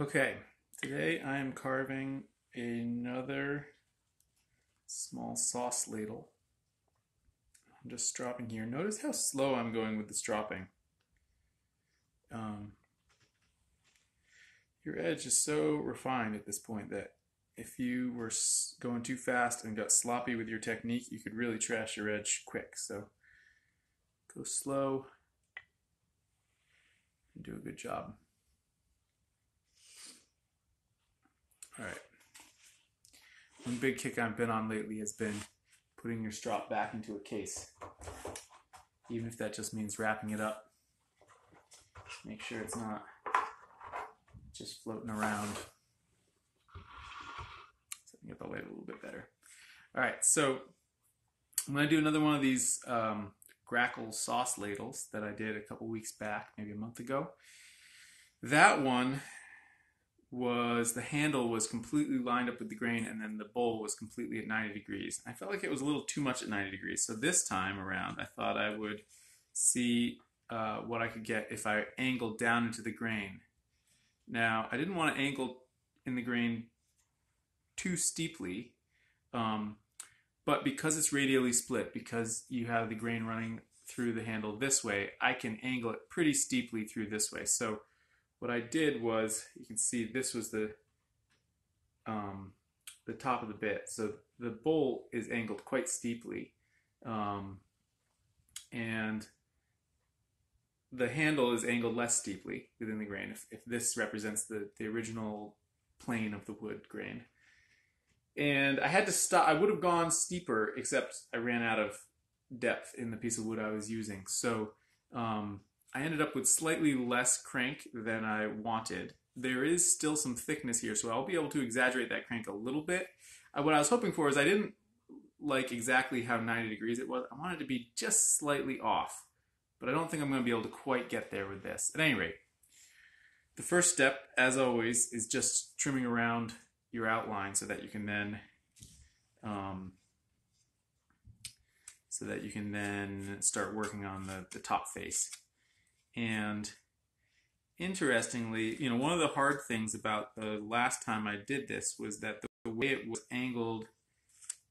Okay, today I am carving another small sauce ladle. I'm just stropping here. Notice how slow I'm going with the stropping. Um, your edge is so refined at this point that if you were going too fast and got sloppy with your technique, you could really trash your edge quick. So go slow and do a good job. All right. One big kick I've been on lately has been putting your strop back into a case. Even if that just means wrapping it up. Make sure it's not just floating around. Get the light a little bit better. All right, so I'm going to do another one of these um, Grackle sauce ladles that I did a couple weeks back, maybe a month ago. That one was the handle was completely lined up with the grain and then the bowl was completely at 90 degrees. I felt like it was a little too much at 90 degrees. So this time around, I thought I would see uh, what I could get if I angled down into the grain. Now, I didn't want to angle in the grain too steeply, um, but because it's radially split, because you have the grain running through the handle this way, I can angle it pretty steeply through this way. So what I did was, you can see this was the um, the top of the bit. So the bowl is angled quite steeply. Um, and the handle is angled less steeply within the grain if, if this represents the, the original plane of the wood grain. And I had to stop, I would have gone steeper, except I ran out of depth in the piece of wood I was using. So um, I ended up with slightly less crank than I wanted. There is still some thickness here, so I'll be able to exaggerate that crank a little bit. Uh, what I was hoping for is I didn't like exactly how 90 degrees it was. I wanted to be just slightly off, but I don't think I'm going to be able to quite get there with this. At any rate, the first step, as always, is just trimming around your outline so that you can then um, so that you can then start working on the, the top face. And interestingly, you know, one of the hard things about the last time I did this was that the way it was angled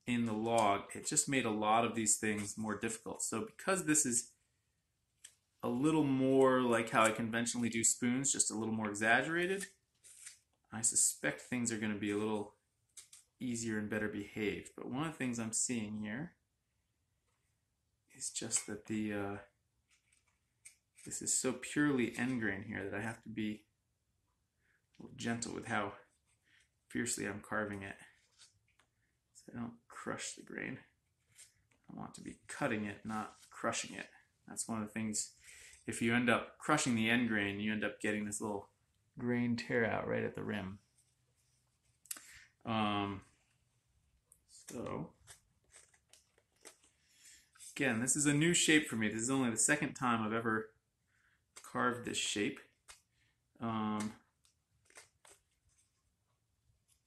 in the log, it just made a lot of these things more difficult. So because this is a little more like how I conventionally do spoons, just a little more exaggerated, I suspect things are going to be a little easier and better behaved. But one of the things I'm seeing here is just that the uh, this is so purely end grain here that I have to be gentle with how fiercely I'm carving it. So I don't crush the grain. I want to be cutting it, not crushing it. That's one of the things, if you end up crushing the end grain, you end up getting this little grain tear out right at the rim. Um, so, again, this is a new shape for me. This is only the second time I've ever carved this shape. Um,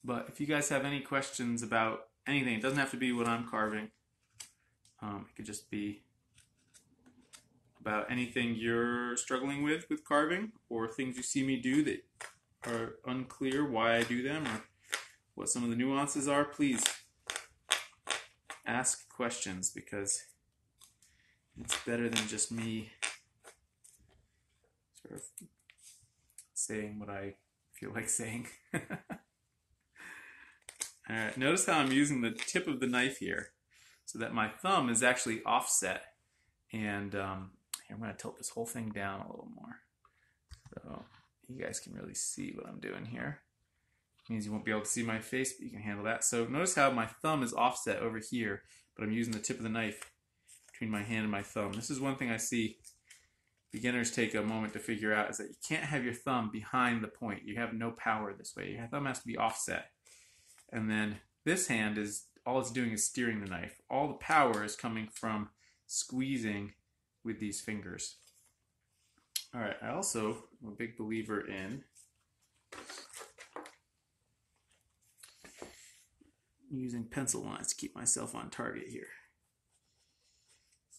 but if you guys have any questions about anything, it doesn't have to be what I'm carving. Um, it could just be about anything you're struggling with with carving or things you see me do that are unclear why I do them or what some of the nuances are, please ask questions because it's better than just me sort of saying what I feel like saying. Alright, notice how I'm using the tip of the knife here so that my thumb is actually offset. And um, here, I'm going to tilt this whole thing down a little more so you guys can really see what I'm doing here. It means you won't be able to see my face, but you can handle that. So notice how my thumb is offset over here, but I'm using the tip of the knife between my hand and my thumb. This is one thing I see beginners take a moment to figure out is that you can't have your thumb behind the point. You have no power this way. Your thumb has to be offset. And then this hand is all it's doing is steering the knife. All the power is coming from squeezing with these fingers. All right, I also am a big believer in using pencil lines to keep myself on target here.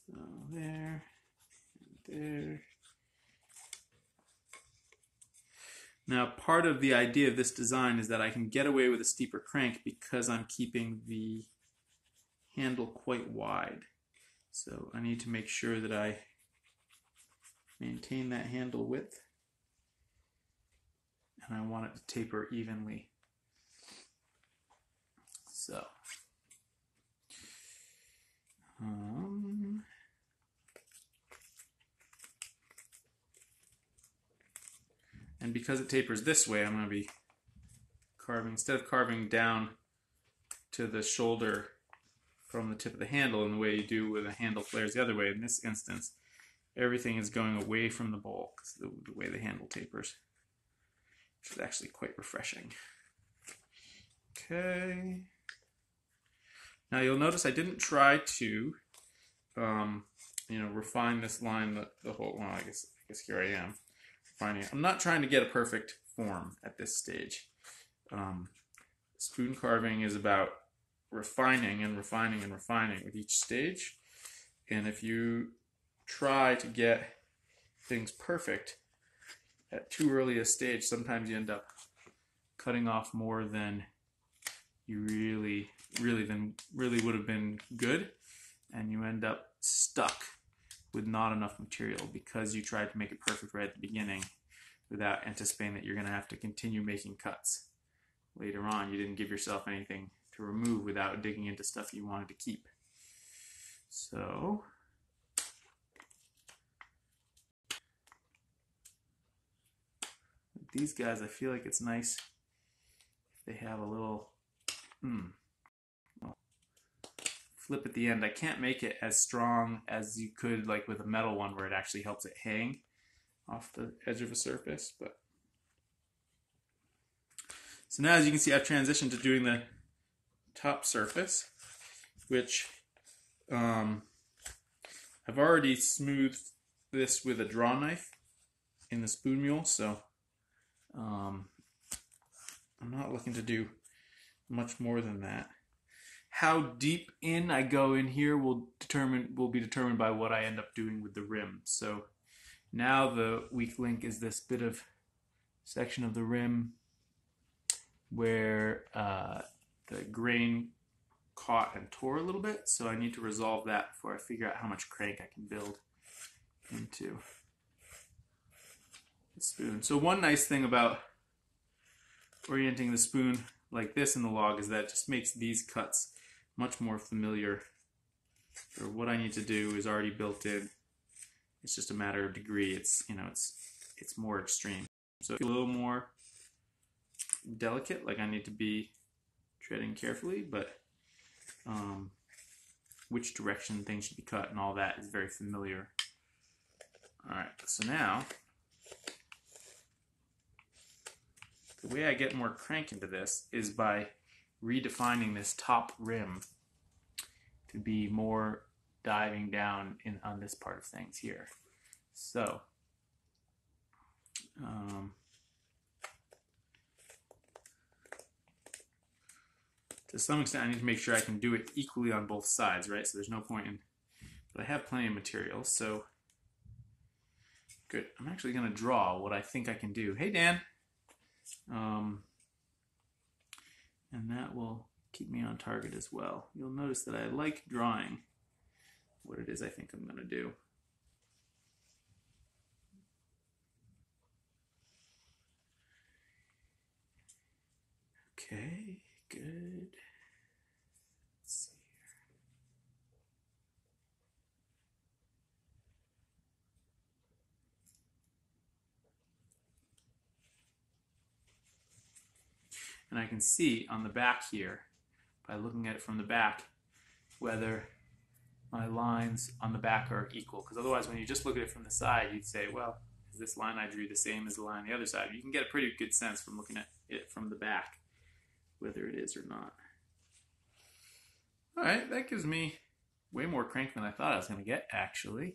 So there, there. Now, part of the idea of this design is that I can get away with a steeper crank because I'm keeping the handle quite wide. So I need to make sure that I maintain that handle width and I want it to taper evenly. So, um, and because it tapers this way, I'm going to be carving, instead of carving down to the shoulder from the tip of the handle in the way you do with a handle flares the other way, in this instance, everything is going away from the bowl the, the way the handle tapers, which is actually quite refreshing. Okay. Now you'll notice I didn't try to, um, you know, refine this line the, the whole. Well, I guess I guess here I am refining it. I'm not trying to get a perfect form at this stage. Um, spoon carving is about refining and refining and refining with each stage. And if you try to get things perfect at too early a stage, sometimes you end up cutting off more than you really, really than really would have been good, and you end up stuck with not enough material because you tried to make it perfect right at the beginning without anticipating that you're going to have to continue making cuts later on. You didn't give yourself anything to remove without digging into stuff you wanted to keep. So, these guys, I feel like it's nice if they have a little hmm, flip at the end. I can't make it as strong as you could like with a metal one where it actually helps it hang off the edge of a surface. But So now as you can see I've transitioned to doing the top surface, which um, I've already smoothed this with a draw knife in the spoon mule, so um, I'm not looking to do much more than that. How deep in I go in here will determine will be determined by what I end up doing with the rim. So now the weak link is this bit of section of the rim where uh, the grain caught and tore a little bit. So I need to resolve that before I figure out how much crank I can build into the spoon. So one nice thing about orienting the spoon like this in the log is that it just makes these cuts much more familiar. Or what I need to do is already built in. It's just a matter of degree. It's you know it's it's more extreme. So a little more delicate, like I need to be treading carefully, but um, which direction things should be cut and all that is very familiar. All right, so now The way I get more crank into this is by redefining this top rim to be more diving down in on this part of things here. So, um, to some extent, I need to make sure I can do it equally on both sides, right? So there's no point in, but I have plenty of material, so good. I'm actually going to draw what I think I can do. Hey, Dan. Um, and that will keep me on target as well. You'll notice that I like drawing what it is I think I'm going to do. Okay, good. And I can see on the back here, by looking at it from the back, whether my lines on the back are equal. Because otherwise, when you just look at it from the side, you'd say, well, is this line I drew the same as the line on the other side? You can get a pretty good sense from looking at it from the back, whether it is or not. All right, that gives me way more crank than I thought I was going to get, actually.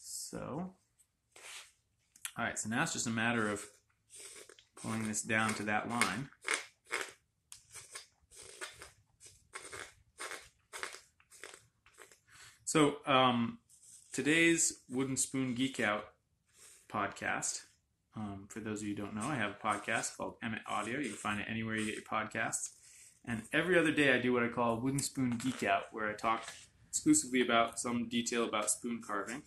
So, all right, so now it's just a matter of pulling this down to that line. So, um, today's Wooden Spoon Geek Out podcast Um, for those of you who don't know, I have a podcast called Emmett Audio. You can find it anywhere you get your podcasts. And every other day, I do what I call Wooden Spoon Geek Out, where I talk exclusively about some detail about spoon carving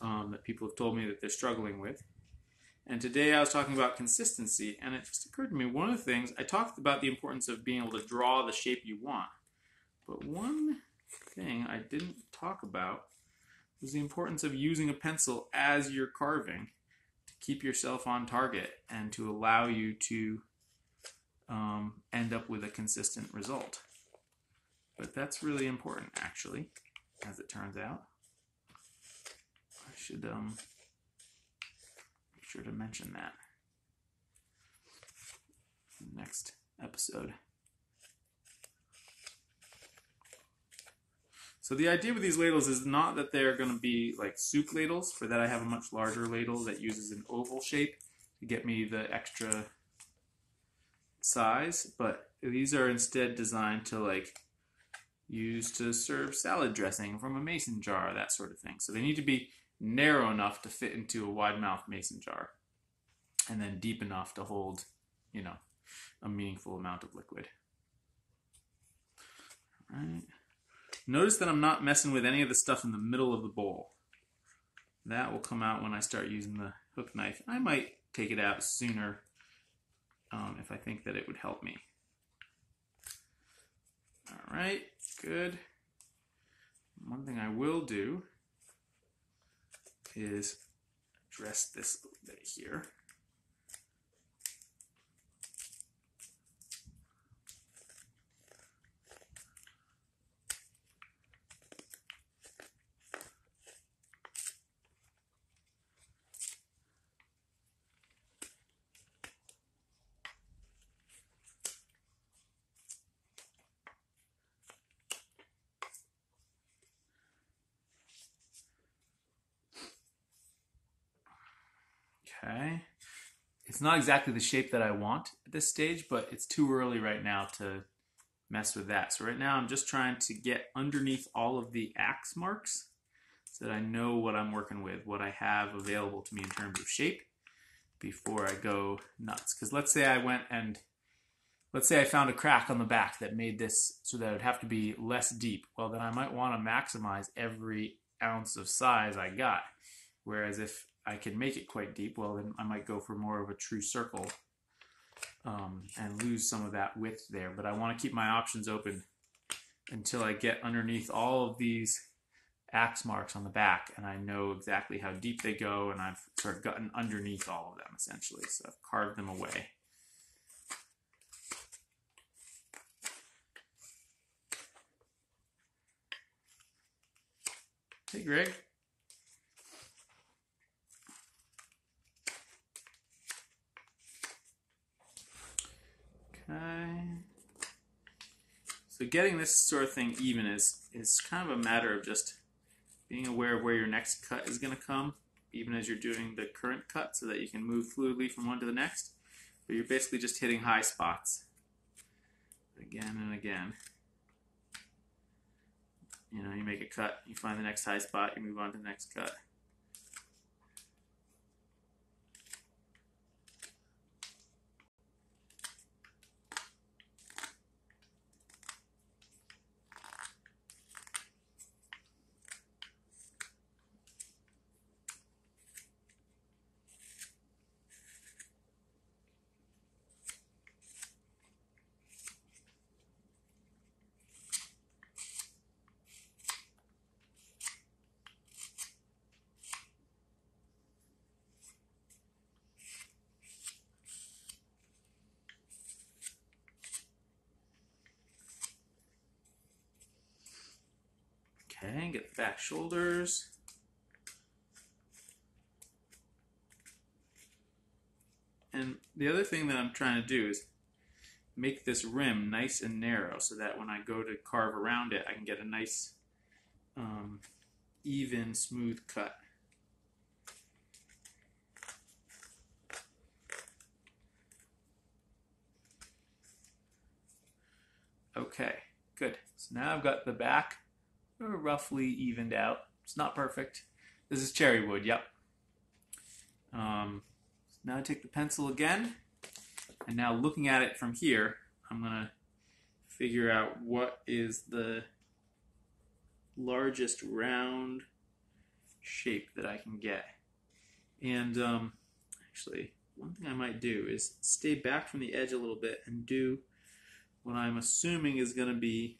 um, that people have told me that they're struggling with. And today I was talking about consistency, and it just occurred to me one of the things I talked about the importance of being able to draw the shape you want. But one thing I didn't talk about was the importance of using a pencil as you're carving to keep yourself on target and to allow you to um, end up with a consistent result. But that's really important, actually, as it turns out. I should um, sure to mention that next episode. So the idea with these ladles is not that they're going to be like soup ladles. For that, I have a much larger ladle that uses an oval shape to get me the extra size. But these are instead designed to like use to serve salad dressing from a mason jar, that sort of thing. So they need to be narrow enough to fit into a wide mouth mason jar, and then deep enough to hold, you know, a meaningful amount of liquid. Right. Notice that I'm not messing with any of the stuff in the middle of the bowl. That will come out when I start using the hook knife. I might take it out sooner um, if I think that it would help me. All right, good. One thing I will do is address this a little bit here. Okay. It's not exactly the shape that I want at this stage, but it's too early right now to mess with that. So right now I'm just trying to get underneath all of the axe marks so that I know what I'm working with, what I have available to me in terms of shape before I go nuts. Because let's say I went and let's say I found a crack on the back that made this so that it would have to be less deep. Well, then I might want to maximize every ounce of size I got. Whereas if I can make it quite deep, well, then I might go for more of a true circle um, and lose some of that width there. But I want to keep my options open until I get underneath all of these axe marks on the back and I know exactly how deep they go and I've sort of gotten underneath all of them essentially. So I've carved them away. Hey, Greg. Okay. So getting this sort of thing even is is kind of a matter of just being aware of where your next cut is going to come, even as you're doing the current cut, so that you can move fluidly from one to the next. But you're basically just hitting high spots again and again. You know, you make a cut, you find the next high spot, you move on to the next cut. Get the back shoulders. And the other thing that I'm trying to do is make this rim nice and narrow so that when I go to carve around it, I can get a nice, um, even, smooth cut. Okay, good. So now I've got the back roughly evened out. It's not perfect. This is cherry wood, yep. Um, now I take the pencil again, and now looking at it from here, I'm to figure out what is the largest round shape that I can get. And um, actually, one thing I might do is stay back from the edge a little bit and do what I'm assuming is going to be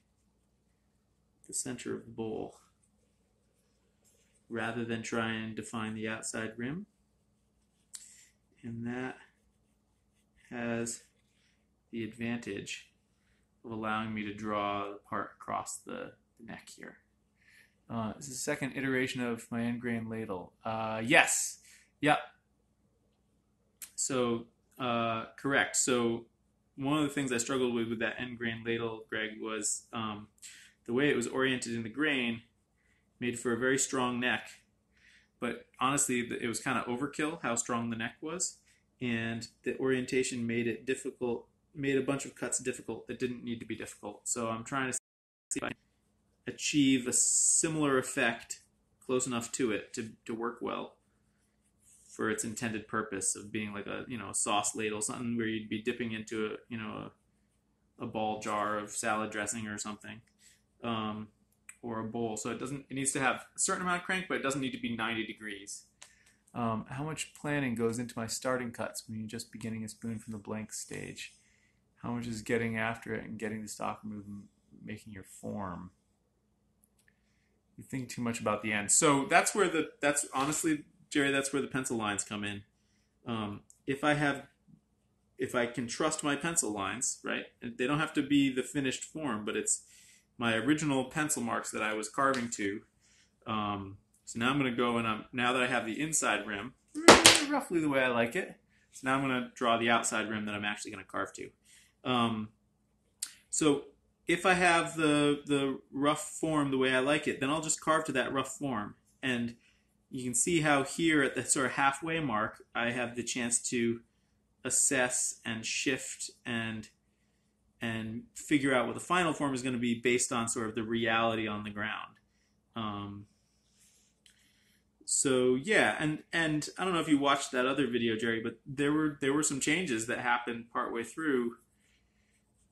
the center of the bowl rather than try and define the outside rim. And that has the advantage of allowing me to draw the part across the, the neck here. Uh, this is the second iteration of my end grain ladle. Uh, yes. Yep. So, uh, correct. So, one of the things I struggled with with that end grain ladle, Greg, was um, the way it was oriented in the grain made for a very strong neck. But honestly, it was kind of overkill how strong the neck was. And the orientation made it difficult, made a bunch of cuts difficult that didn't need to be difficult. So I'm trying to see if I achieve a similar effect close enough to it to, to work well for its intended purpose of being like a you know sauce ladle, something where you'd be dipping into a you know a, a ball jar of salad dressing or something, um, or a bowl. So it doesn't it needs to have a certain amount of crank, but it doesn't need to be 90 degrees. Um, how much planning goes into my starting cuts when you're just beginning a spoon from the blank stage? How much is getting after it and getting the stock and making your form? You think too much about the end. So that's where the that's honestly Jerry, that's where the pencil lines come in. Um, if I have, if I can trust my pencil lines, right? They don't have to be the finished form, but it's my original pencil marks that I was carving to. Um, so now I'm going to go and I'm, now that I have the inside rim, roughly the way I like it. So now I'm going to draw the outside rim that I'm actually going to carve to. Um, so if I have the the rough form the way I like it, then I'll just carve to that rough form. And you can see how here at the sort of halfway mark, I have the chance to assess and shift and and figure out what the final form is going to be based on sort of the reality on the ground. Um, so yeah, and and I don't know if you watched that other video, Jerry, but there were there were some changes that happened partway through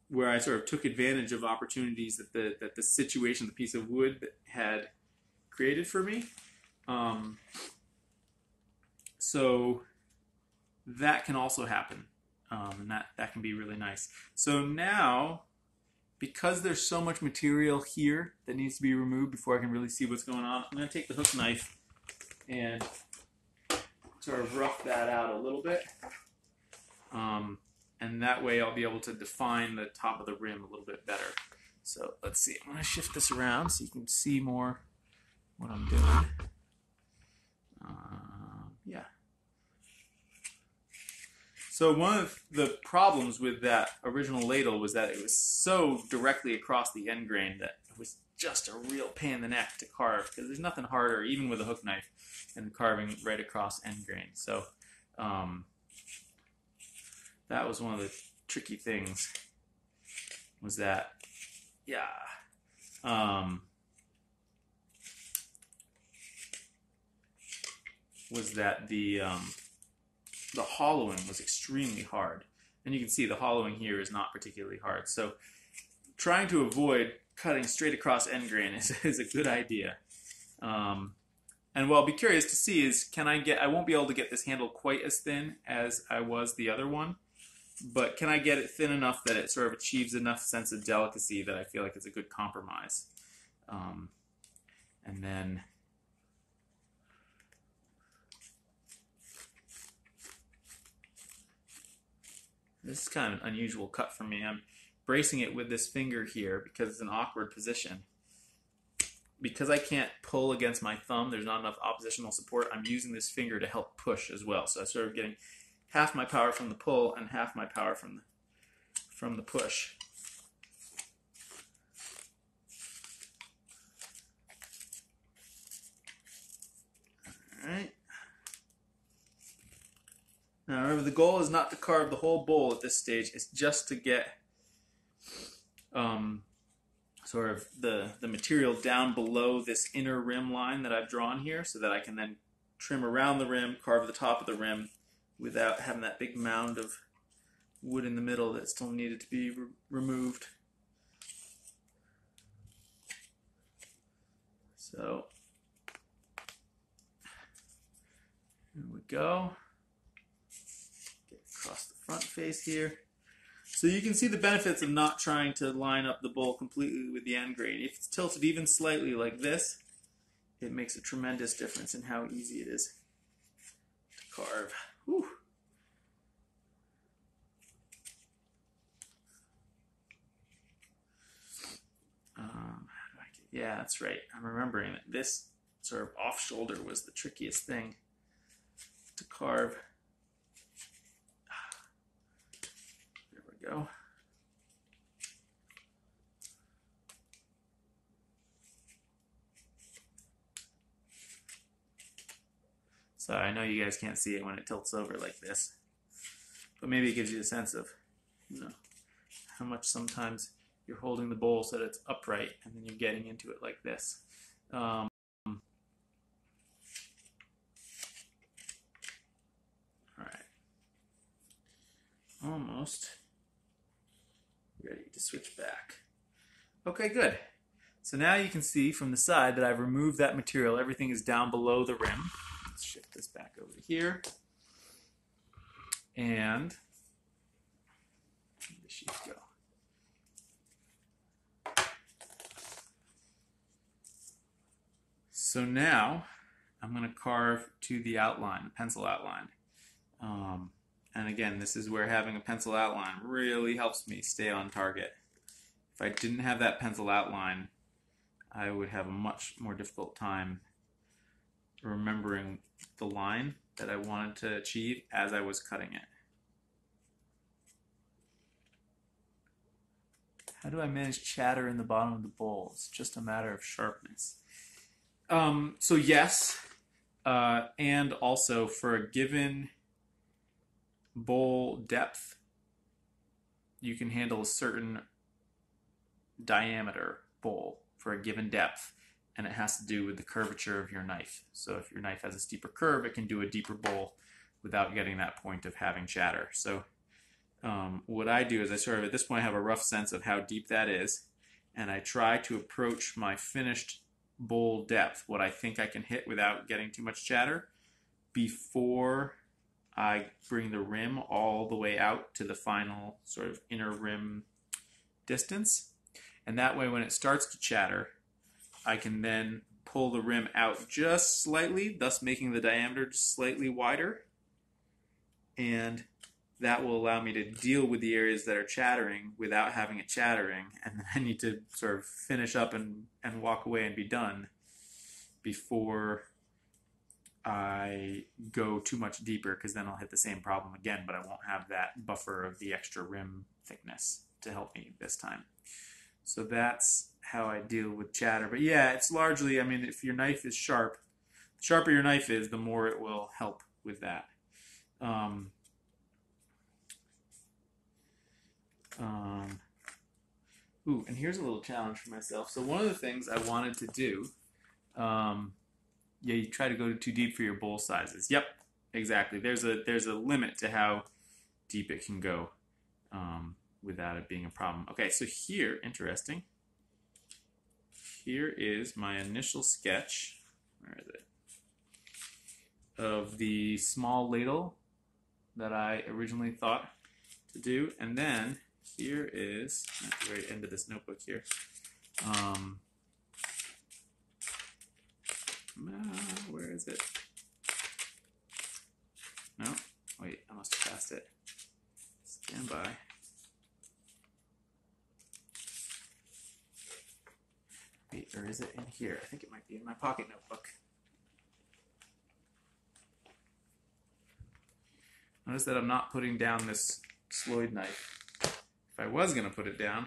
where I sort of took advantage of opportunities that the that the situation, the piece of wood had created for me. Um, so that can also happen, um, and that, that can be really nice. So now, because there's so much material here that needs to be removed before I can really see what's going on, I'm going to take the hook knife and sort of rough that out a little bit. Um, and that way I'll be able to define the top of the rim a little bit better. So let's see, I'm going to shift this around so you can see more what I'm doing. Uh, yeah. So one of the problems with that original ladle was that it was so directly across the end grain that it was just a real pain in the neck to carve because there's nothing harder, even with a hook knife, than carving right across end grain. So um, that was one of the tricky things. Was that, yeah. Um, was that the um, the hollowing was extremely hard, and you can see the hollowing here is not particularly hard. So trying to avoid cutting straight across end grain is, is a good idea. Um, and what I'll be curious to see is can I get I won't be able to get this handle quite as thin as I was the other one, but can I get it thin enough that it sort of achieves enough sense of delicacy that I feel like it's a good compromise. Um, and then This is kind of an unusual cut for me. I'm bracing it with this finger here because it's an awkward position. Because I can't pull against my thumb, there's not enough oppositional support, I'm using this finger to help push as well. So I'm sort of getting half my power from the pull and half my power from the, from the push. All right. Now remember, the goal is not to carve the whole bowl at this stage. It's just to get um, sort of the, the material down below this inner rim line that I've drawn here so that I can then trim around the rim, carve the top of the rim, without having that big mound of wood in the middle that still needed to be re- removed. So here we go. Front face here. So you can see the benefits of not trying to line up the bowl completely with the end grain. If it's tilted even slightly like this, it makes a tremendous difference in how easy it is to carve. Whew. Um, yeah, that's right. I'm remembering that this sort of off shoulder was the trickiest thing to carve. There we go. So I know you guys can't see it when it tilts over like this, but maybe it gives you a sense of, you know, how much sometimes you're holding the bowl so that it's upright and then you're getting into it like this. Um, all right. Almost ready to switch back. Okay, good. So now you can see from the side that I've removed that material. Everything is down below the rim. Let's shift this back over here. And the sheath go? So now I'm going to carve to the outline, the pencil outline. Um, and again, this is where having a pencil outline really helps me stay on target. If I didn't have that pencil outline, I would have a much more difficult time remembering the line that I wanted to achieve as I was cutting it. How do I manage chatter in the bottom of the bowl? It's just a matter of sharpness. Um, so yes, uh, and also for a given bowl depth, you can handle a certain diameter bowl for a given depth, and it has to do with the curvature of your knife. So if your knife has a steeper curve, it can do a deeper bowl without getting that point of having chatter. So um, what I do is I sort of at this point have a rough sense of how deep that is, and I try to approach my finished bowl depth, what I think I can hit without getting too much chatter, before I bring the rim all the way out to the final sort of inner rim distance. And that way, when it starts to chatter, I can then pull the rim out just slightly, thus making the diameter slightly wider. And that will allow me to deal with the areas that are chattering without having it chattering. And then I need to sort of finish up and, and walk away and be done before I go too much deeper because then I'll hit the same problem again, but I won't have that buffer of the extra rim thickness to help me this time. So that's how I deal with chatter. But yeah, it's largely, I mean, if your knife is sharp, the sharper your knife is, the more it will help with that. Um, Um, ooh, and here's a little challenge for myself. So one of the things I wanted to do, um, yeah, you try to go too deep for your bowl sizes. Yep, exactly. There's a there's a limit to how deep it can go um, without it being a problem. Okay, so here, interesting. Here is my initial sketch. Where is it? Of the small ladle that I originally thought to do, and then here is at the very end of this notebook here. Um, uh, where is it? No, wait, I must have passed it. Stand by. Wait, or is it in here? I think it might be in my pocket notebook. Notice that I'm not putting down this Sloyd knife. If I was going to put it down,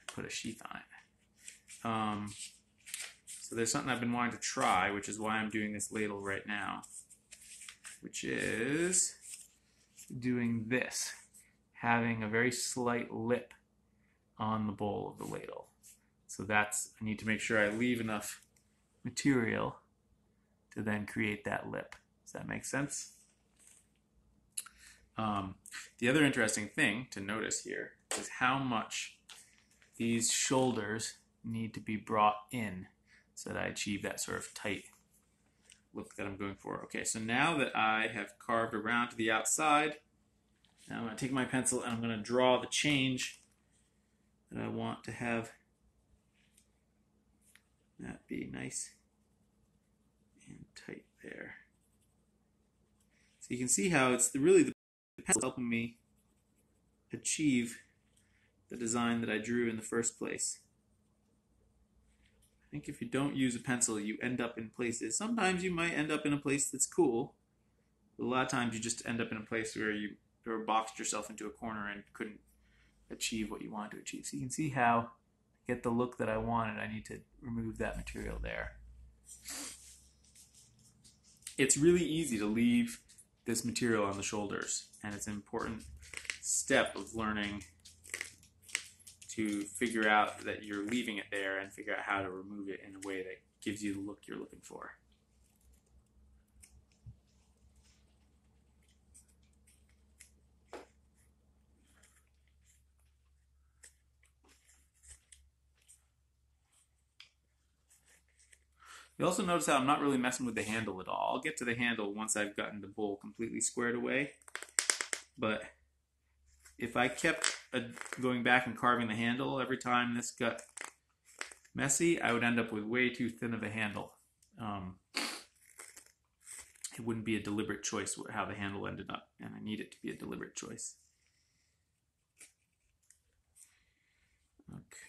I'd put a sheath on it. Um, so there's something I've been wanting to try, which is why I'm doing this ladle right now, which is doing this, having a very slight lip on the bowl of the ladle. So that's, I need to make sure I leave enough material to then create that lip. Does that make sense? Um, the other interesting thing to notice here is how much these shoulders need to be brought in so that I achieve that sort of tight look that I'm going for. Okay, so now that I have carved around to the outside, now I'm going to take my pencil and I'm going to draw the change that I want to have that be nice and tight there. So you can see how it's really the pencil helping me achieve the design that I drew in the first place. Think if you don't use a pencil, you end up in places. Sometimes you might end up in a place that's cool. A lot of times you just end up in a place where you or boxed yourself into a corner and couldn't achieve what you wanted to achieve. So you can see how to get the look that I wanted, I need to remove that material there. It's really easy to leave this material on the shoulders, and it's an important step of learning to figure out that you're leaving it there and figure out how to remove it in a way that gives you the look you're looking for. You also notice how I'm not really messing with the handle at all. I'll get to the handle once I've gotten the bowl completely squared away. But if I kept going back and carving the handle every time this got messy, I would end up with way too thin of a handle. Um, it wouldn't be a deliberate choice how the handle ended up, and I need it to be a deliberate choice.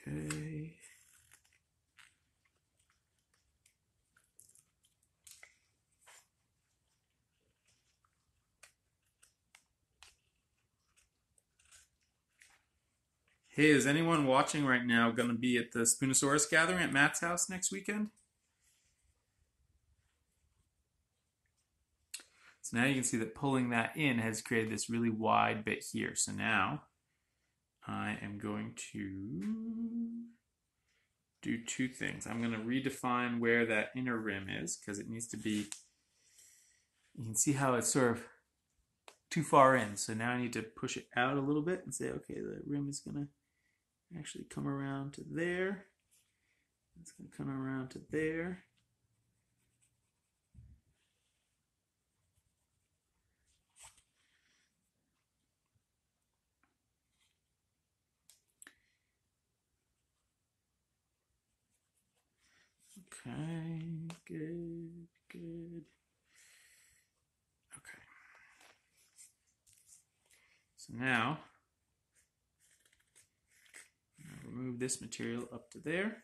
Okay. Hey, is anyone watching right now going to be at the Spoonesaurus gathering at Matt's house next weekend? So now you can see that pulling that in has created this really wide bit here. So now I am going to do two things. I'm going to redefine where that inner rim is because it needs to be, you can see how it's sort of too far in. So now I need to push it out a little bit and say, okay, the rim is going to actually come around to there. It's going to come around to there. Okay, good, good. Okay. So now move this material up to there.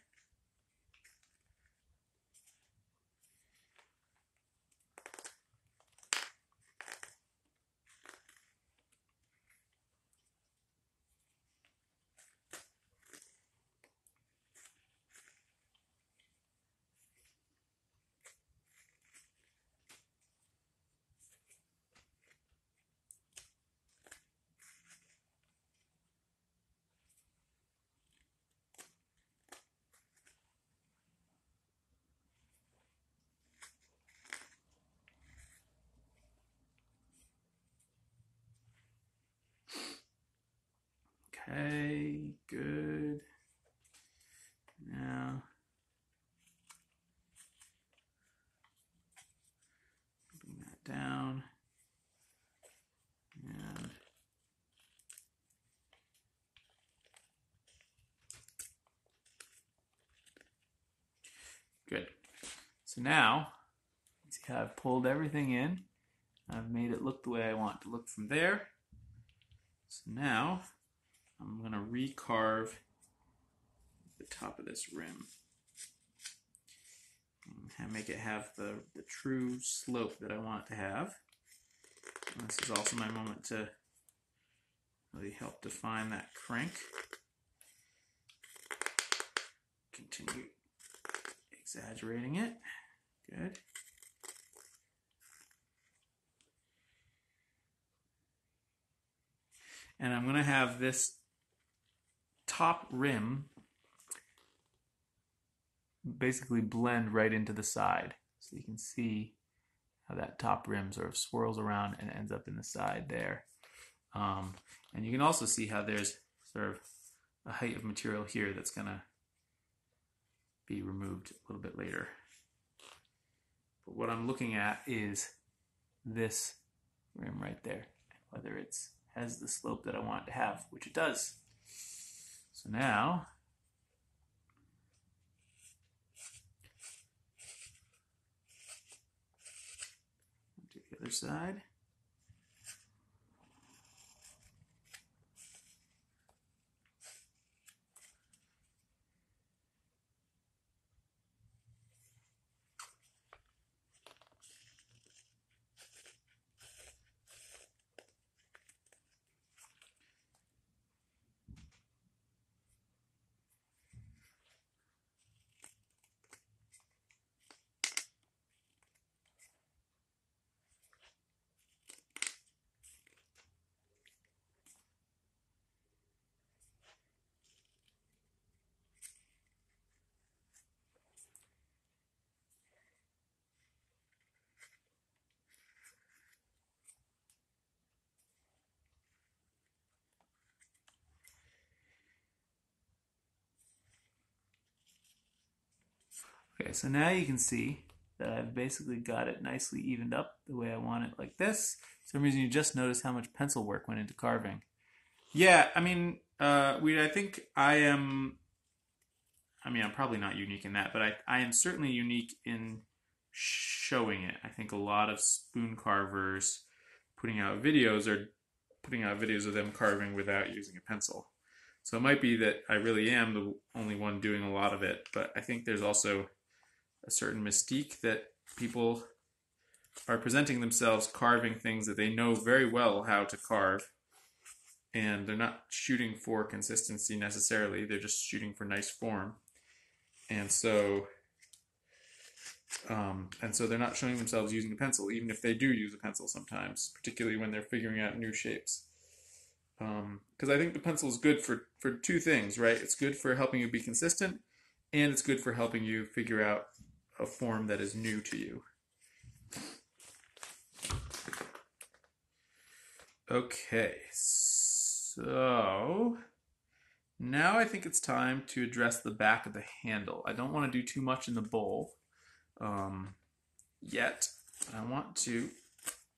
Okay, good. Now, bring that down. And good. So now, see how I've pulled everything in. I've made it look the way I want to look from there. So now, I'm going to recarve the top of this rim and make it have the, the true slope that I want it to have. And this is also my moment to really help define that crank. Continue exaggerating it. Good. And I'm going to have this top rim basically blend right into the side. So you can see how that top rim sort of swirls around and ends up in the side there. Um, and you can also see how there's sort of a height of material here that's going to be removed a little bit later. But what I'm looking at is this rim right there, whether it's has the slope that I want it to have, which it does. So now do the other side. Okay, so now you can see that I've basically got it nicely evened up the way I want it like this. For some reason you just notice how much pencil work went into carving. Yeah, I mean, uh, we, I think I am, I mean, I'm probably not unique in that, but I, I am certainly unique in showing it. I think a lot of spoon carvers putting out videos are putting out videos of them carving without using a pencil. So it might be that I really am the only one doing a lot of it, but I think there's also a certain mystique that people are presenting themselves carving things that they know very well how to carve and they're not shooting for consistency necessarily they're just shooting for nice form. And so um, and so they're not showing themselves using a pencil even if they do use a pencil sometimes particularly when they're figuring out new shapes. Because um, I think the pencil is good for for two things right? It's good for helping you be consistent and it's good for helping you figure out a form that is new to you. Okay, so now I think it's time to address the back of the handle. I don't want to do too much in the bowl um, yet. I want to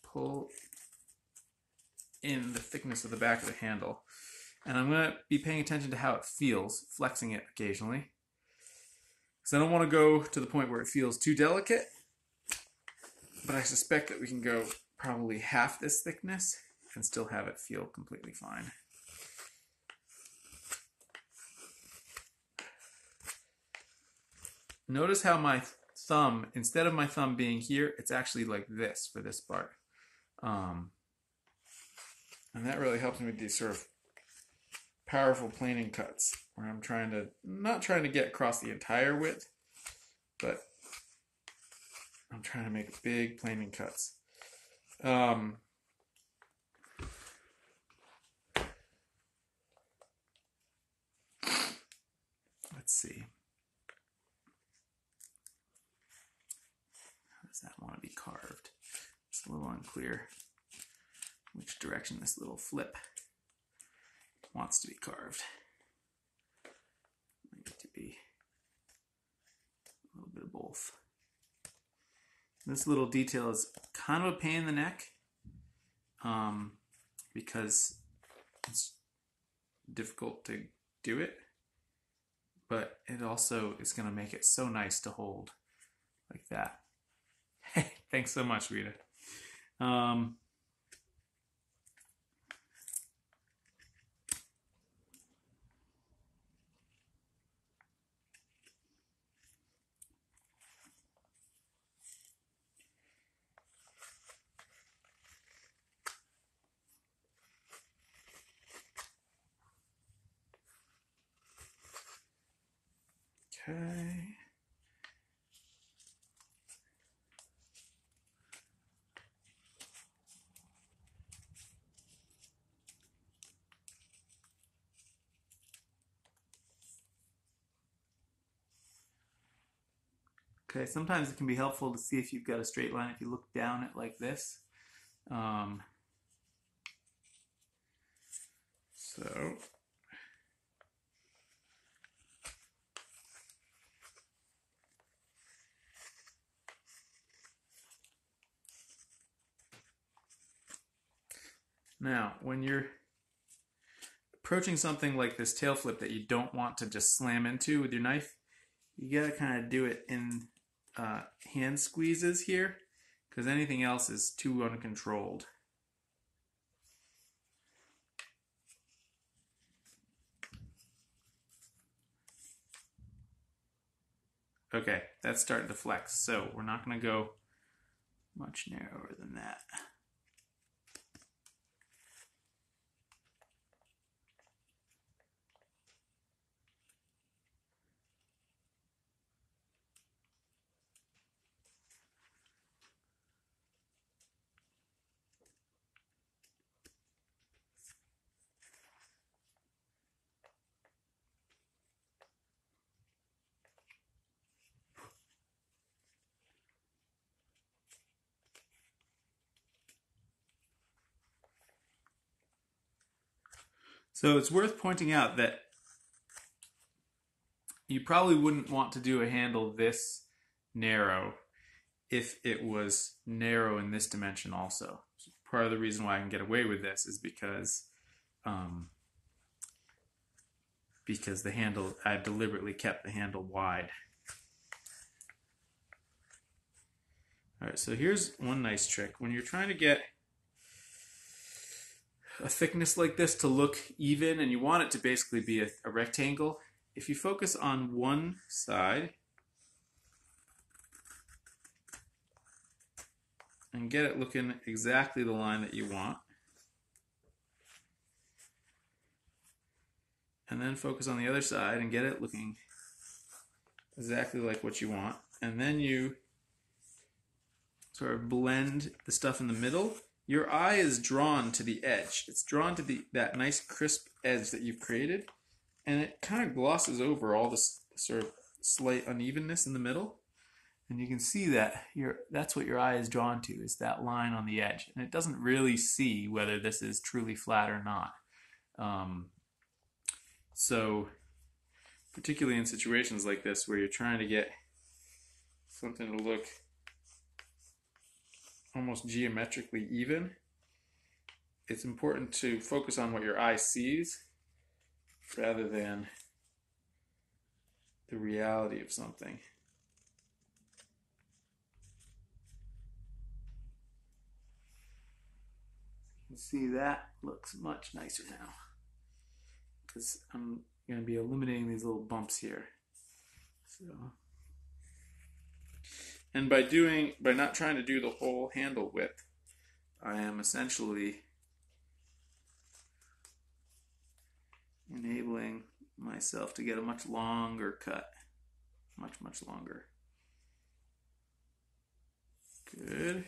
pull in the thickness of the back of the handle. And I'm going to be paying attention to how it feels, flexing it occasionally. Because I don't want to go to the point where it feels too delicate, but I suspect that we can go probably half this thickness and still have it feel completely fine. Notice how my thumb, instead of my thumb being here, it's actually like this for this part. Um, and that really helps me with these sort of powerful planing cuts where I'm trying to, not trying to get across the entire width, but I'm trying to make big planing cuts. Um, let's see. How does that want to be carved? It's a little unclear which direction this little flip wants to be carved. Need to be a little bit of both. This little detail is kind of a pain in the neck um, because it's difficult to do it, but it also is going to make it so nice to hold like that. Hey, thanks so much, Rita. Um, Okay. Okay, sometimes it can be helpful to see if you've got a straight line if you look down it like this. Um, So Now, when you're approaching something like this tail flip that you don't want to just slam into with your knife, you gotta kind of do it in uh, hand squeezes here because anything else is too uncontrolled. Okay, that's starting to flex, so we're not going to go much narrower than that. So it's worth pointing out that you probably wouldn't want to do a handle this narrow if it was narrow in this dimension also. Part of the reason why I can get away with this is because um, because the handle, I deliberately kept the handle wide. All right, so here's one nice trick. When you're trying to get a thickness like this to look even and you want it to basically be a, a rectangle, if you focus on one side and get it looking exactly the line that you want, and then focus on the other side and get it looking exactly like what you want, and then you sort of blend the stuff in the middle your eye is drawn to the edge. It's drawn to the that nice crisp edge that you've created, and it kind of glosses over all this sort of slight unevenness in the middle. And you can see that your that's what your eye is drawn to is that line on the edge, and it doesn't really see whether this is truly flat or not. Um, so, particularly in situations like this where you're trying to get something to look almost geometrically even, it's important to focus on what your eye sees rather than the reality of something. You see that looks much nicer now because I'm going to be eliminating these little bumps here. So and by doing, by not trying to do the whole handle width, I am essentially enabling myself to get a much longer cut. Much, much longer. Good.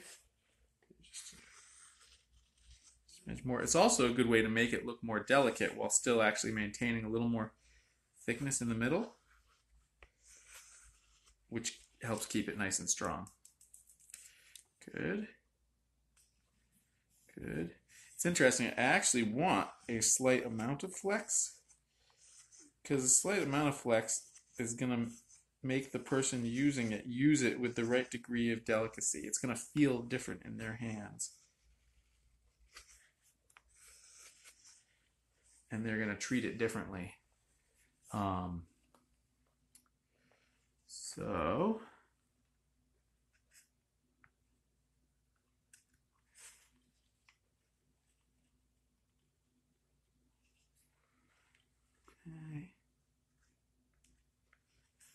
Just more. It's also a good way to make it look more delicate while still actually maintaining a little more thickness in the middle, which helps keep it nice and strong. Good. Good. It's interesting. I actually want a slight amount of flex because a slight amount of flex is going to make the person using it use it with the right degree of delicacy. It's going to feel different in their hands. And they're going to treat it differently. Um, so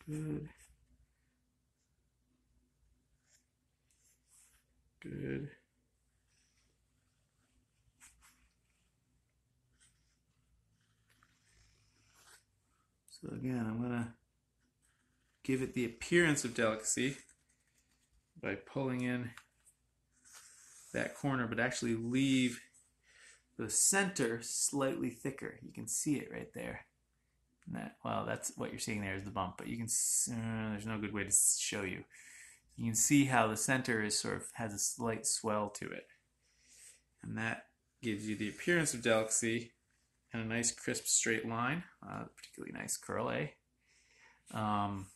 Good. Good. So again, I'm going to give it the appearance of delicacy by pulling in that corner, but actually leave the center slightly thicker. You can see it right there. That, well, that's what you're seeing there is the bump, but you can, uh, there's no good way to show you. You can see how the center is sort of has a slight swell to it. And that gives you the appearance of delicacy and a nice crisp straight line, uh, particularly nice curl A, um,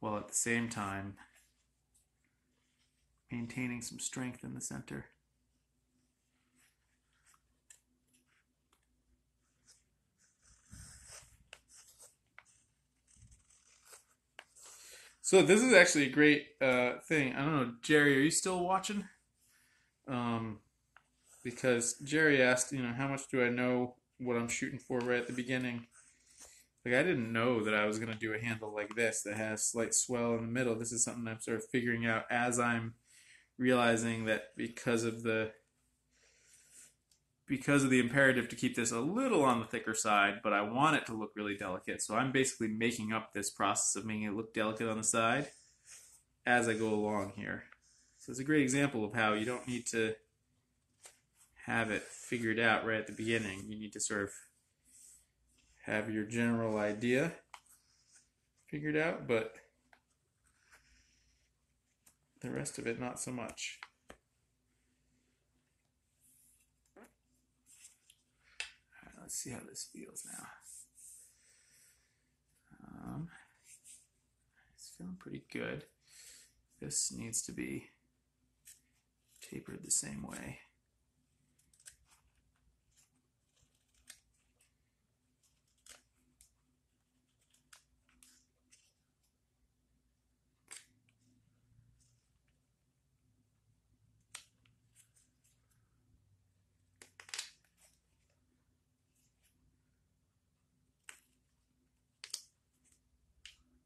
while at the same time maintaining some strength in the center. So this is actually a great uh, thing. I don't know, Jerry, are you still watching? Um, because Jerry asked, you know, how much do I know what I'm shooting for right at the beginning? Like I didn't know that I was gonna do a handle like this that has slight swell in the middle. This is something I'm sort of figuring out as I'm realizing that because of the because of the imperative to keep this a little on the thicker side, but I want it to look really delicate. So I'm basically making up this process of making it look delicate on the side as I go along here. So it's a great example of how you don't need to have it figured out right at the beginning. You need to sort of have your general idea figured out, but the rest of it not so much. Let's see how this feels now. Um, it's feeling pretty good. This needs to be tapered the same way.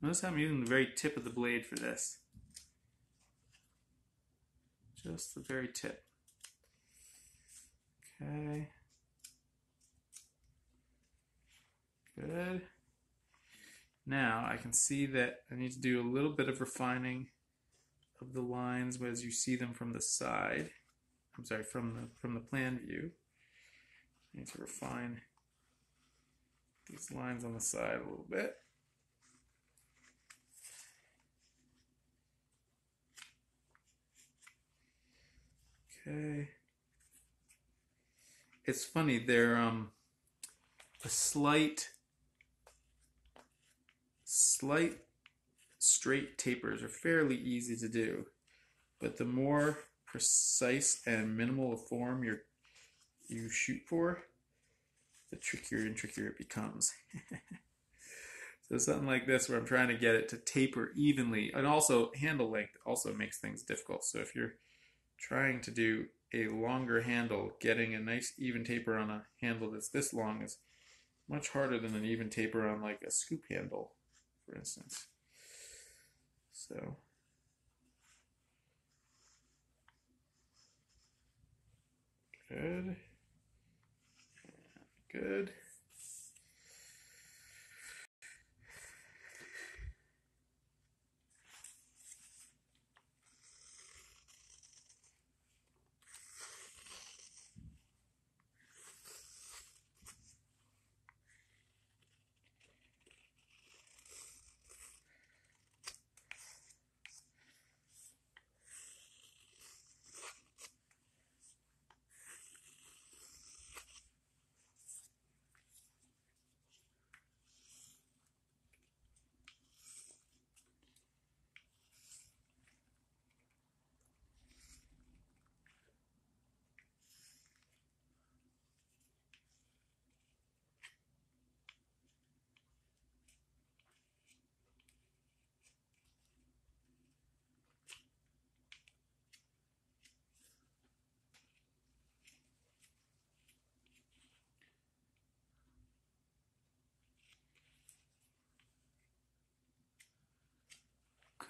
Notice how I'm using the very tip of the blade for this. Just the very tip. Okay. Good. Now I can see that I need to do a little bit of refining of the lines as you see them from the side. I'm sorry, from the from the plan view. I need to refine these lines on the side a little bit. Okay. It's funny, they're um a slight slight straight tapers are fairly easy to do, but the more precise and minimal form you you shoot for, the trickier and trickier it becomes. so something like this where I'm trying to get it to taper evenly, and also handle length also makes things difficult. So if you're trying to do a longer handle, getting a nice even taper on a handle that's this long is much harder than an even taper on like a scoop handle, for instance. So. Good. Good.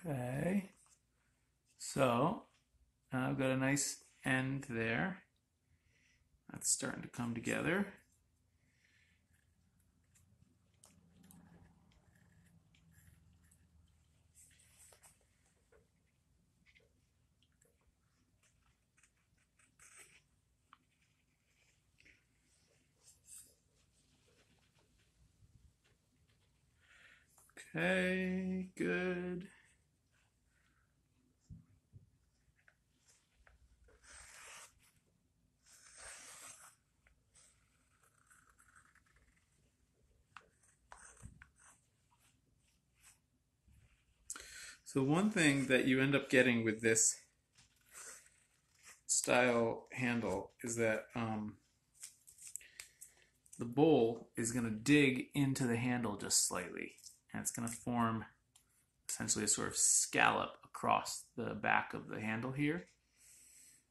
Okay, so I've got a nice end there. That's starting to come together. Okay, good. The one thing that you end up getting with this style handle is that um, the bowl is going to dig into the handle just slightly and it's going to form essentially a sort of scallop across the back of the handle here.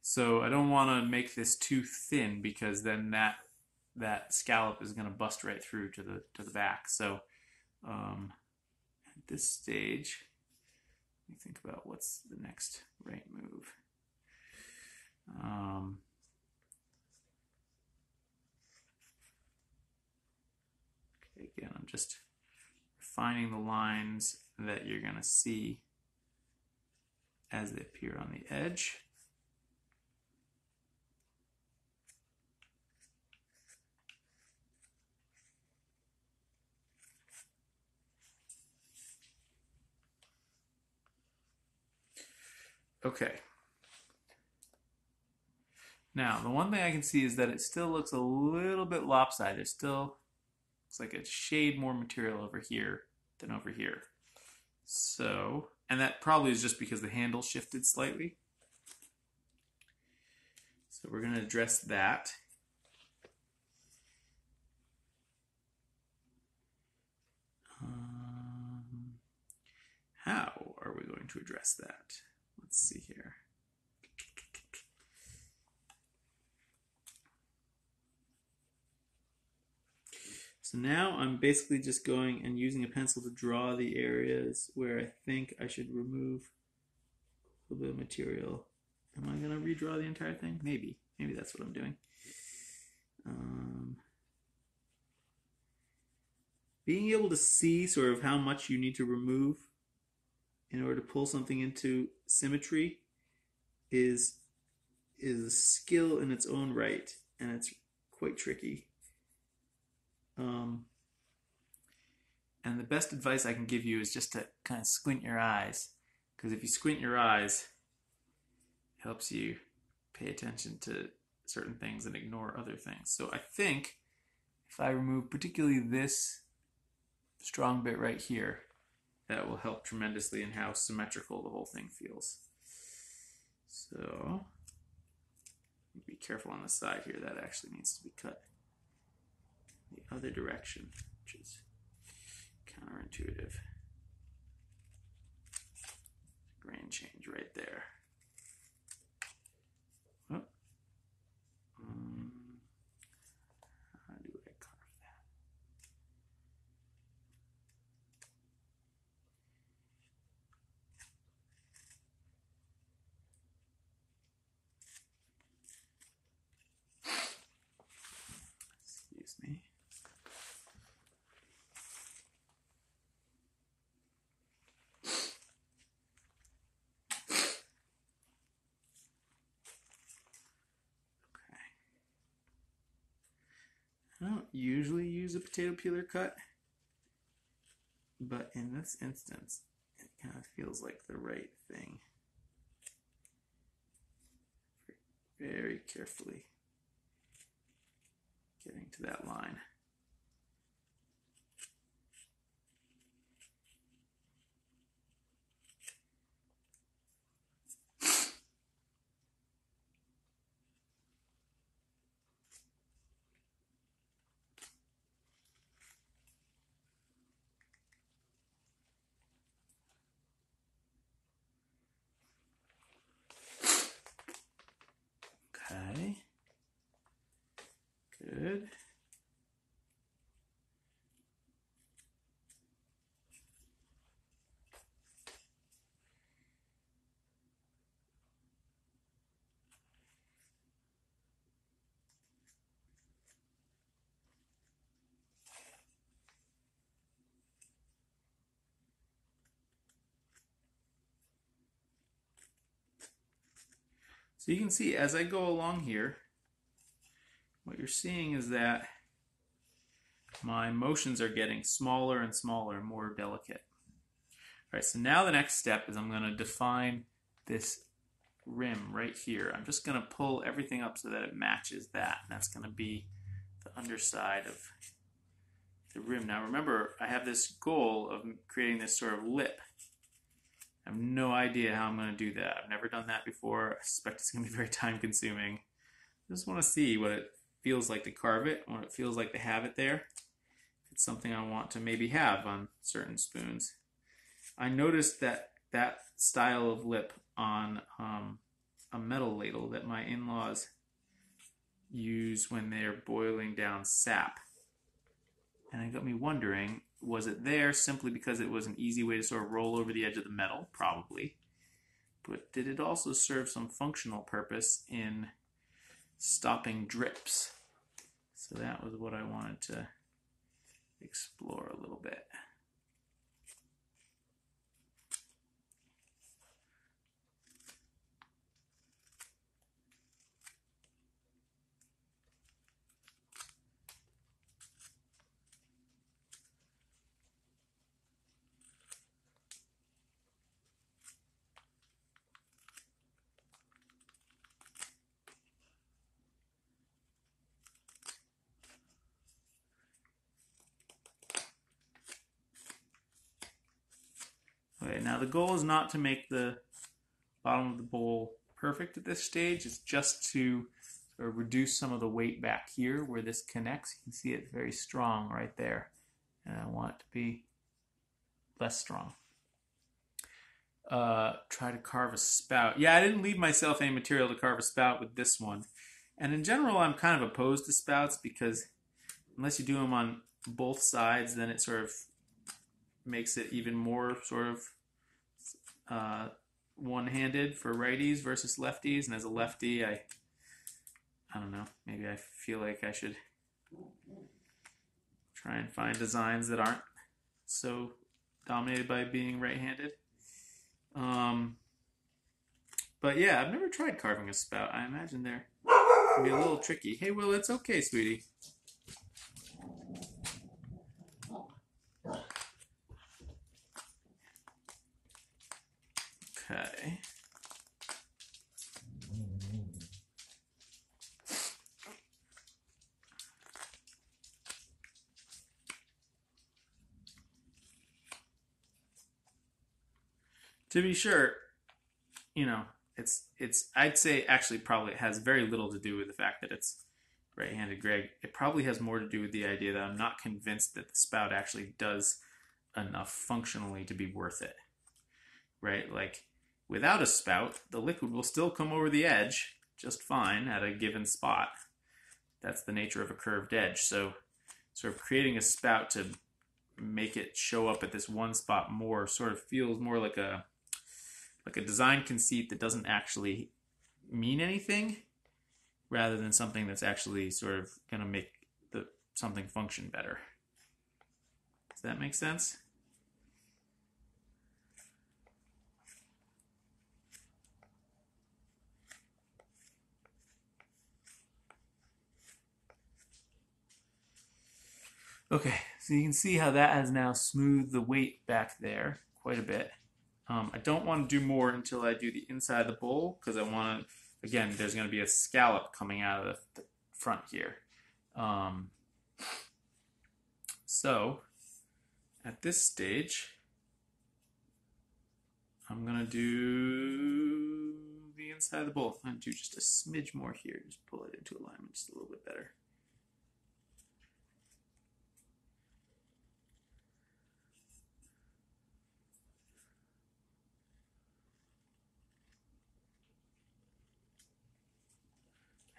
So I don't want to make this too thin because then that that scallop is going to bust right through to the to the back. So um, at this stage, me think about what's the next right move. Um, okay, again, I'm just refining the lines that you're going to see as they appear on the edge. Okay. Now, the one thing I can see is that it still looks a little bit lopsided. It still looks like a shade more material over here than over here. So, and that probably is just because the handle shifted slightly. So we're going to address that. Um, how are we going to address that? Let's see here. So now I'm basically just going and using a pencil to draw the areas where I think I should remove a little bit of material. Am I going to redraw the entire thing? Maybe. Maybe that's what I'm doing. Um, being able to see sort of how much you need to remove in order to pull something into symmetry is is a skill in its own right and it's quite tricky. Um, and the best advice I can give you is just to kind of squint your eyes because if you squint your eyes it helps you pay attention to certain things and ignore other things. So I think if I remove particularly this strong bit right here that will help tremendously in how symmetrical the whole thing feels. So be careful on the side here. That actually needs to be cut the other direction, which is counterintuitive. Grain change right there. I don't usually use a potato peeler cut, but in this instance, it kind of feels like the right thing. Very carefully getting to that line. Good. So you can see as I go along here, what you're seeing is that my motions are getting smaller and smaller, more delicate. All right, so now the next step is I'm going to define this rim right here. I'm just going to pull everything up so that it matches that. And that's going to be the underside of the rim. Now remember, I have this goal of creating this sort of lip. I have no idea how I'm going to do that. I've never done that before. I suspect it's going to be very time consuming. I just want to see what it feels like to carve it, what it feels like to have it there. It's something I want to maybe have on certain spoons. I noticed that that style of lip on um, a metal ladle that my in-laws use when they're boiling down sap. And it got me wondering, was it there simply because it was an easy way to sort of roll over the edge of the metal? Probably. But did it also serve some functional purpose in stopping drips? So that was what I wanted to explore a little bit. Okay, now the goal is not to make the bottom of the bowl perfect at this stage. It's just to sort of reduce some of the weight back here where this connects. You can see it's very strong right there. And I want it to be less strong. Uh, try to carve a spout. Yeah, I didn't leave myself any material to carve a spout with this one. And in general, I'm kind of opposed to spouts because unless you do them on both sides, then it sort of makes it even more sort of uh, one-handed for righties versus lefties. And as a lefty, I I don't know. Maybe I feel like I should try and find designs that aren't so dominated by being right-handed. Um, but yeah, I've never tried carving a spout. I imagine they're be a little tricky. Hey, Will, it's okay, sweetie. Okay. To be sure, you know, it's it's I'd say actually probably has very little to do with the fact that it's right-handed Greg. It probably has more to do with the idea that I'm not convinced that the spout actually does enough functionally to be worth it. Right? Like without a spout, the liquid will still come over the edge just fine at a given spot. That's the nature of a curved edge. So sort of creating a spout to make it show up at this one spot more sort of feels more like a like a design conceit that doesn't actually mean anything rather than something that's actually sort of going to make the something function better. Does that make sense? Okay, so you can see how that has now smoothed the weight back there quite a bit. Um, I don't want to do more until I do the inside of the bowl because I want to, again, there's going to be a scallop coming out of the, the front here. Um, so, at this stage, I'm going to do the inside of the bowl. I'm going to do just a smidge more here, just pull it into alignment just a little bit better.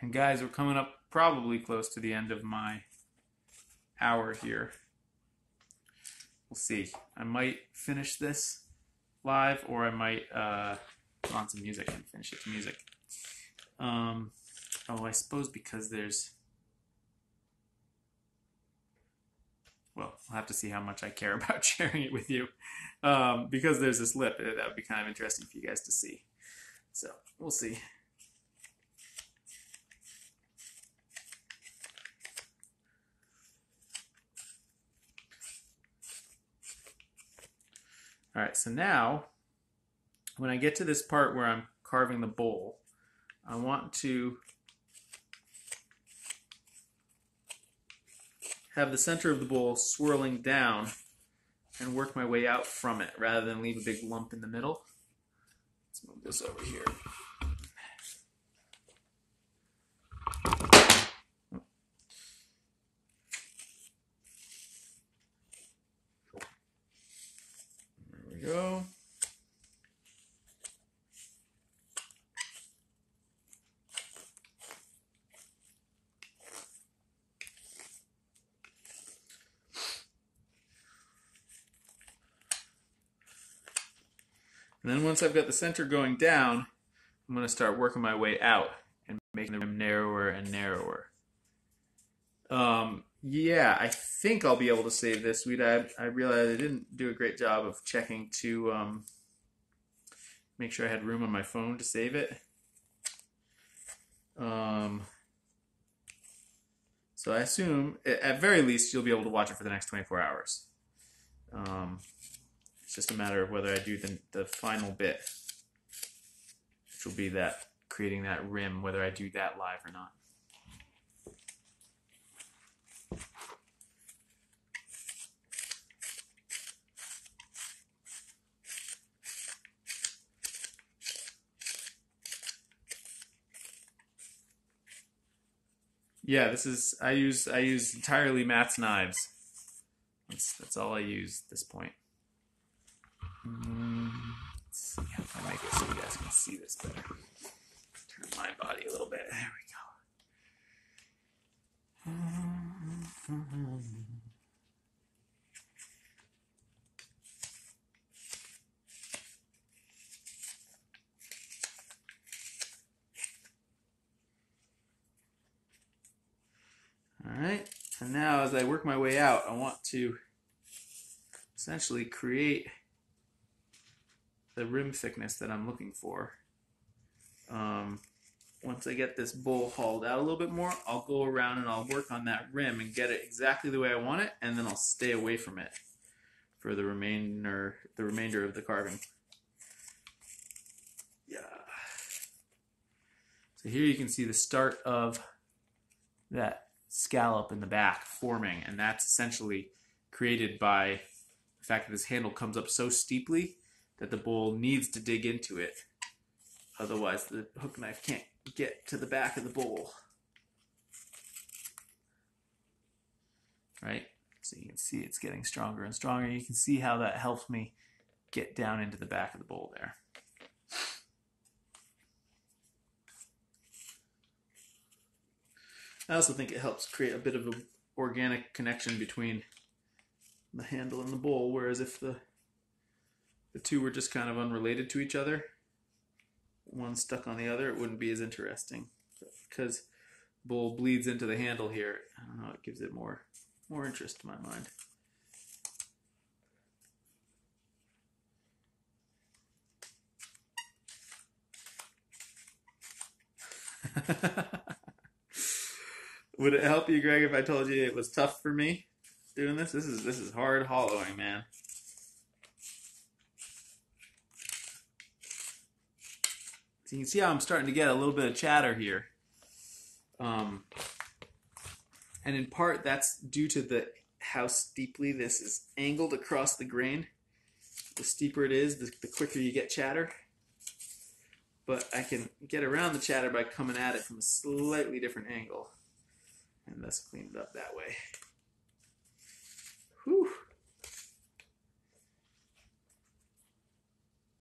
And guys, we're coming up probably close to the end of my hour here. We'll see. I might finish this live, or I might uh, on some music and finish it to music. Um, oh, I suppose because there's. Well, I'll have to see how much I care about sharing it with you. Um, because there's this lip, that would be kind of interesting for you guys to see. So, we'll see. All right, so now when I get to this part where I'm carving the bowl, I want to have the center of the bowl swirling down and work my way out from it rather than leave a big lump in the middle. Let's move this over here. Go. And then once I've got the center going down, I'm going to start working my way out and making the rim narrower and narrower. Um, yeah, I think I'll be able to save this. We I, I realized I didn't do a great job of checking to um, make sure I had room on my phone to save it. Um, so I assume, at very least, you'll be able to watch it for the next 24 hours. Um, it's just a matter of whether I do the, the final bit, which will be that creating that rim, whether I do that live or not. Yeah, this is I use I use entirely Matt's knives. That's that's all I use at this point. Mm, let's see I make it so you guys can see this better. Turn my body a little bit. There we go. All right, and now as I work my way out, I want to essentially create the rim thickness that I'm looking for. Um, once I get this bowl hauled out a little bit more, I'll go around and I'll work on that rim and get it exactly the way I want it, and then I'll stay away from it for the remainder the remainder of the carving. Yeah. So here you can see the start of that scallop in the back forming, and that's essentially created by the fact that this handle comes up so steeply that the bowl needs to dig into it. Otherwise, the hook knife can't get to the back of the bowl. Right? So you can see it's getting stronger and stronger. You can see how that helps me get down into the back of the bowl there. I also think it helps create a bit of an organic connection between the handle and the bowl, whereas if the the two were just kind of unrelated to each other, one stuck on the other, it wouldn't be as interesting. Because bowl bleeds into the handle here, I don't know, it gives it more more interest to my mind. Would it help you, Greg, if I told you it was tough for me doing this? This is this is hard hollowing, man. So you can see how I'm starting to get a little bit of chatter here. Um, and in part, that's due to the how steeply this is angled across the grain. The steeper it is, the, the quicker you get chatter. But I can get around the chatter by coming at it from a slightly different angle and thus clean it up that way.